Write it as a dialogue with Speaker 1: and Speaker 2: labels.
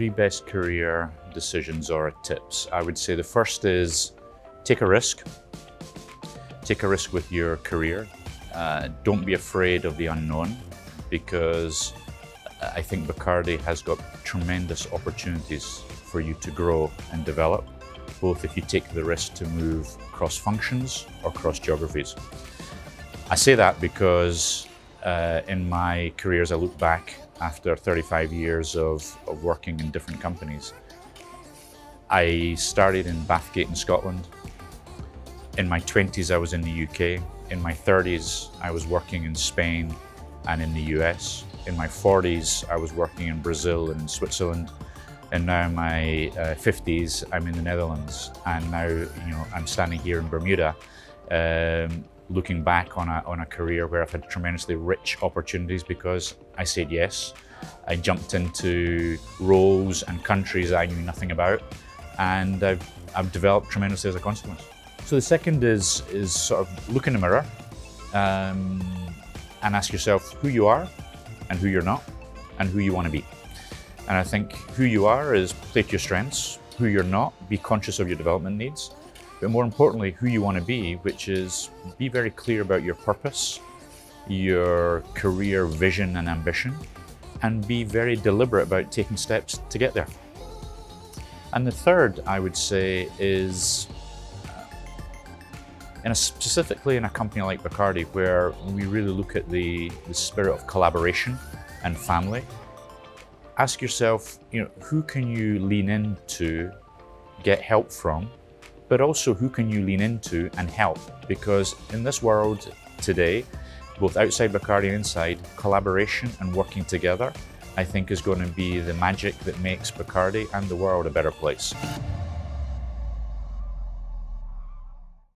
Speaker 1: three best career decisions or tips. I would say the first is take a risk. Take a risk with your career. Uh, don't be afraid of the unknown because I think Bacardi has got tremendous opportunities for you to grow and develop, both if you take the risk to move cross functions or cross geographies. I say that because uh, in my career, as I look back after 35 years of, of working in different companies, I started in Bathgate in Scotland. In my 20s, I was in the UK. In my 30s, I was working in Spain and in the US. In my 40s, I was working in Brazil and in Switzerland. And now in my uh, 50s, I'm in the Netherlands. And now, you know, I'm standing here in Bermuda, um, looking back on a, on a career where I've had tremendously rich opportunities because I said yes. I jumped into roles and countries I knew nothing about, and I've, I've developed tremendously as a consequence. So the second is, is sort of look in the mirror um, and ask yourself who you are and who you're not and who you want to be. And I think who you are is play to your strengths, who you're not, be conscious of your development needs, but more importantly, who you want to be, which is be very clear about your purpose, your career vision and ambition, and be very deliberate about taking steps to get there. And the third, I would say, is uh, in a, specifically in a company like Bacardi, where we really look at the, the spirit of collaboration and family, ask yourself, you know, who can you lean into, get help from, but also who can you lean into and help? Because in this world today, both outside Bacardi and inside, collaboration and working together, I think is going to be the magic that makes Bacardi and the world a better place.